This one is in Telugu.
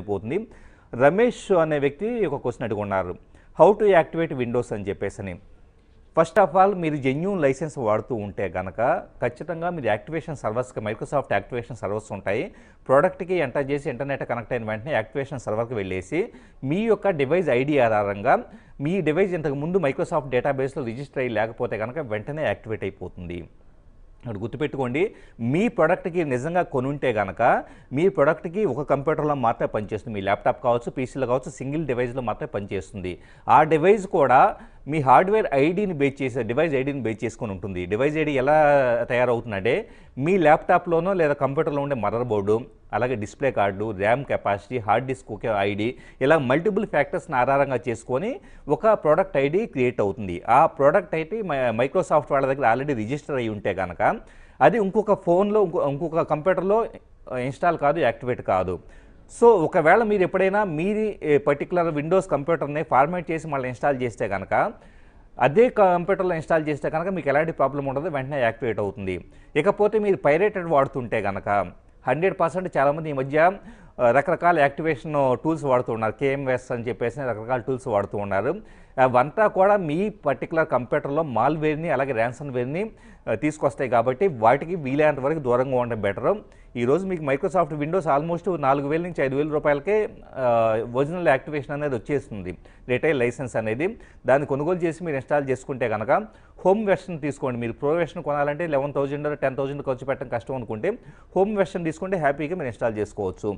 అయిపోతుంది. రమేష్ అనే వ్యక్తి ఒక క్వశ్చన్ అడుగున్నారు. హౌ టు యాక్టివేట్ విండోస్ అని చెప్పేసి ఫస్ట్ ఆఫ్ ఆల్ మీరు జెన్యున్ లైసెన్స్ వాడుతూ ఉంటే గనక ఖచ్చితంగా మీరు యాక్టివేషన్ సర్వర్స్కి మైక్రోసాఫ్ట్ యాక్టివేషన్ సర్వర్స్ ఉంటాయి. ప్రోడక్ట్కి ఎంటర్ చేసి ఇంటర్నెట్ కనెక్ట్ అయిన వెంటనే యాక్టివేషన్ సర్వర్కి వెళ్ళేసి మీ యొక్క డివైస్ ఐడి ఆధారంగా మీ డివైస్ ఇంతకు ముందు మైక్రోసాఫ్ట్ డేటాబేస్లో రిజిస్టర్ అయ్యి లేకపోతే కనుక వెంటనే యాక్టివేట్ అయిపోతుంది. ఇక్కడ గుర్తుపెట్టుకోండి మీ ప్రోడక్ట్కి నిజంగా కొనుంటే కనుక మీ ప్రోడక్ట్కి ఒక కంప్యూటర్లో మాత్రమే పనిచేస్తుంది. మీ ల్యాప్టాప్ కావచ్చు పీసీలో కావచ్చు సింగిల్ డివైస్లో మాత్రమే పనిచేస్తుంది. ఆ డివైస్ కూడా మీ హార్డ్వేర్ ఐడిని బేస్ చేసే డివైస్ ఐడిని బేస్ చేసుకొని ఉంటుంది. డివైస్ ఐడి ఎలా తయారవుతుందంటే మీ ల్యాప్టాప్లోనో లేదా కంప్యూటర్లో ఉండే మదర్ బోర్డు అలాగే display card RAM capacity hard disk ఒకే ఐడి ఇలా మల్టిపుల్ ఫ్యాక్టర్స్ని ఆధారంగా చేసుకొని ఒక ప్రోడక్ట్ ఐడి క్రియేట్ అవుతుంది. ఆ ప్రోడక్ట్ ఐడి మైక్రోసాఫ్ట్ వాళ్ళ దగ్గర ఆల్రెడీ రిజిస్టర్ అయి ఉంటే కనుక అది ఇంకొక ఫోన్లో ఇంకో ఇంకొక కంప్యూటర్లో ఇన్స్టాల్ కాదు యాక్టివేట్ కాదు. సో ఒకవేళ మీరు ఎప్పుడైనా మీది పర్టికులర్ విండోస్ కంప్యూటర్ని ఫార్మాట్ చేసి మళ్ళీ ఇన్స్టాల్ చేస్తే కనుక అదే కంప్యూటర్లో ఇన్స్టాల్ చేస్తే కనుక మీకు ఎలాంటి ప్రాబ్లం ఉండదు వెంటనే యాక్టివేట్ అవుతుంది. ఇకపోతే మీరు పైరేటెడ్ వాడుతుంటే కనుక హండ్రెడ్ పర్సెంట్ చాలామంది ఈ మధ్య రకరకాల యాక్టివేషన్ టూల్స్ వాడుతూ ఉన్నారు. కేఎంఎస్ అని చెప్పేసి రకరకాల టూల్స్ వాడుతూ ఉన్నారు. అవంతా కూడా మీ పర్టికులర్ కంప్యూటర్లో మాల్వేర్ని అలాగే ర్యాన్సన్ వేర్ని తీసుకొస్తాయి కాబట్టి వాటికి వీలైనంత వరకు దూరంగా ఉండడం బెటర్. ఈరోజు మీకు మైక్రోసాఫ్ట్ విండోస్ ఆల్మోస్ట్ నాలుగు వేల నుంచి ఐదు వేల రూపాయలకే ఒరిజినల్ యాక్టివేషన్ అనేది వచ్చేస్తుంది. రిటైల్ లైసెన్స్ అనేది. దాన్ని కొనుగోలు చేసి మీరు ఇన్స్టాల్ చేసుకుంటే కనుక హోమ్ వెర్షన్ తీసుకోండి. మీరు ప్రో వెర్షన్ కొనాలంటే లెవెన్ థౌజండ్ టెన్ థౌజండ్ ఖర్చు పెట్టడం కష్టం అనుకుంటే హోమ్ వెర్షన్ తీసుకుంటే హ్యాపీగా మీరు ఇన్స్టాల్ చేసుకోవచ్చు.